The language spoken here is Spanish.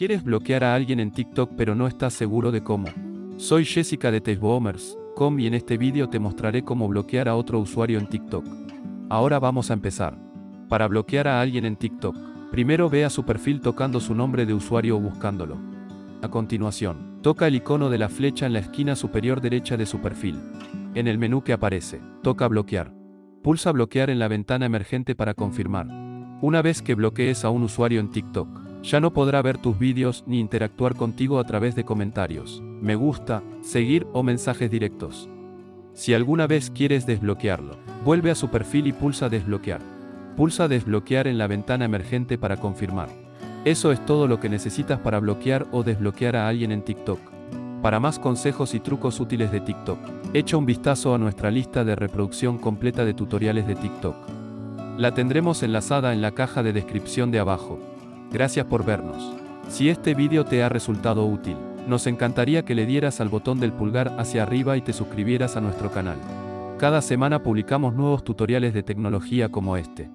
¿Quieres bloquear a alguien en TikTok pero no estás seguro de cómo? Soy Jessica de Testboomers.com y en este vídeo te mostraré cómo bloquear a otro usuario en TikTok. Ahora vamos a empezar. Para bloquear a alguien en TikTok, primero ve a su perfil tocando su nombre de usuario o buscándolo. A continuación, toca el icono de la flecha en la esquina superior derecha de su perfil. En el menú que aparece, toca bloquear. Pulsa bloquear en la ventana emergente para confirmar. Una vez que bloquees a un usuario en TikTok, ya no podrá ver tus vídeos ni interactuar contigo a través de comentarios, me gusta, seguir o mensajes directos. Si alguna vez quieres desbloquearlo, vuelve a su perfil y pulsa desbloquear. Pulsa desbloquear en la ventana emergente para confirmar. Eso es todo lo que necesitas para bloquear o desbloquear a alguien en TikTok. Para más consejos y trucos útiles de TikTok, echa un vistazo a nuestra lista de reproducción completa de tutoriales de TikTok. La tendremos enlazada en la caja de descripción de abajo. Gracias por vernos. Si este vídeo te ha resultado útil, nos encantaría que le dieras al botón del pulgar hacia arriba y te suscribieras a nuestro canal. Cada semana publicamos nuevos tutoriales de tecnología como este.